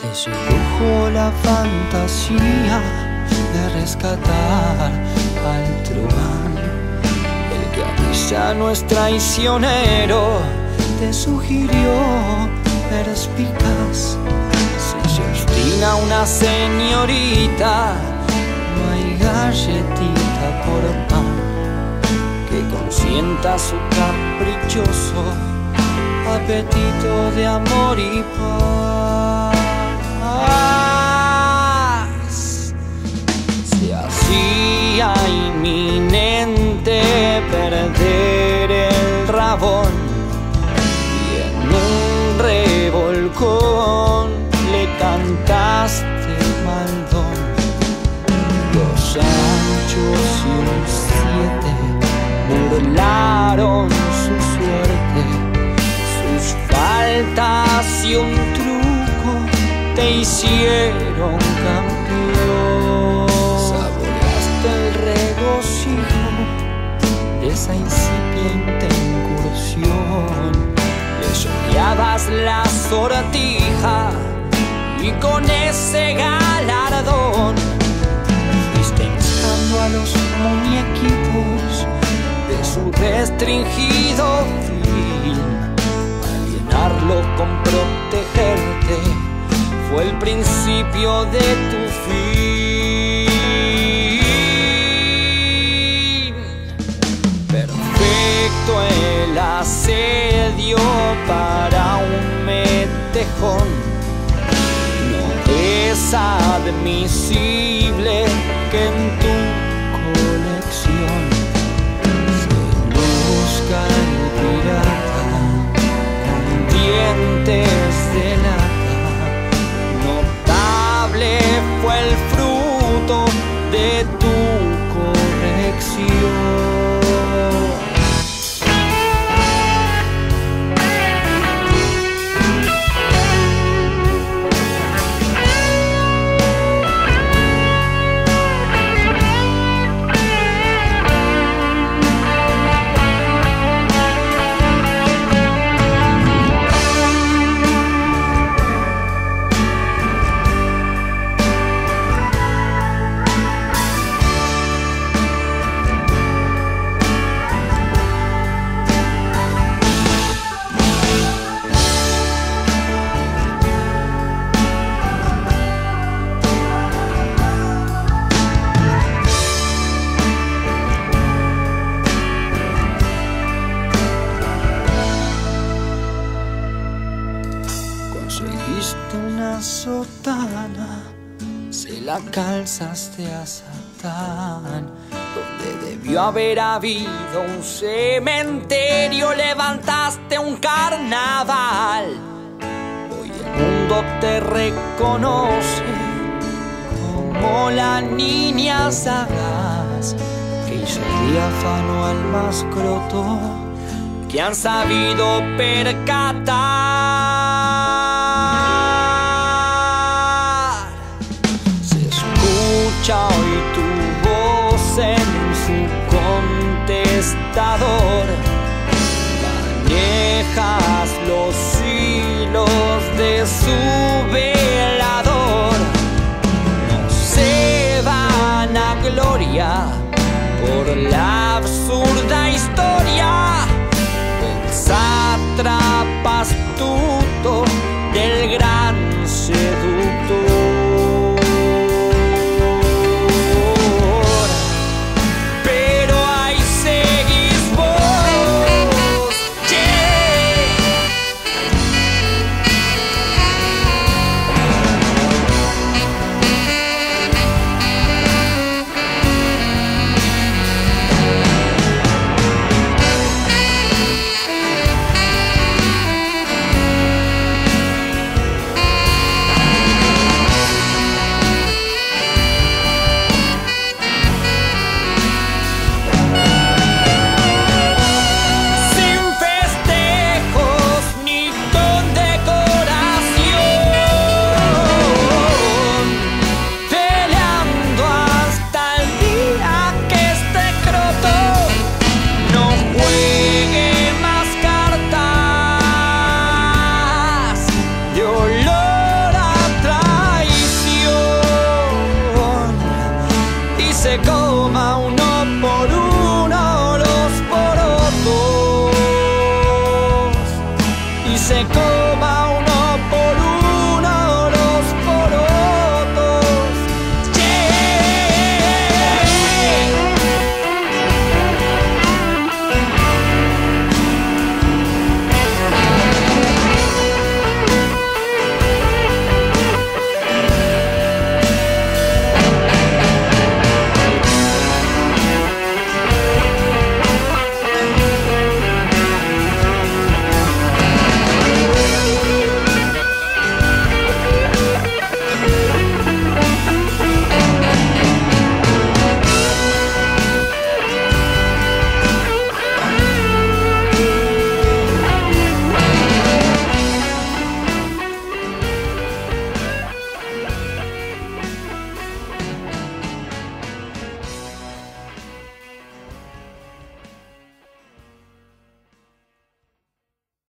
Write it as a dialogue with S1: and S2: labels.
S1: Te sedujo la fantasía de rescatar al truán. El que avisa no es traicionero, te sugirió perspicaz. Si se obstina una señorita, no hay galletita por pan que consienta su caprichoso apetito de amor y paz. Se hacía inminente perder el rabón y en un revolcón le cantaste maldón. Los anchos y un siete burlaron su suerte, sus faltas y un truco te hicieron campeón. Saboreaste el regocijo de esa incipiente incursión. Le soñabas la sortija y con ese galardón fuiste instando a los muñequitos de su restringido film. Alienarlo con protegerte fue el principio de tu fin. Perfecto el asedio para un metejón. No es admisible que en tu colección se luzca Sotana, se la calzaste a Satán. Donde debió haber habido un cementerio, levantaste un carnaval. Hoy el mundo te reconoce como la niña sagaz que hizo diáfano al más croto que han sabido percatar. su velador no se van a gloria por la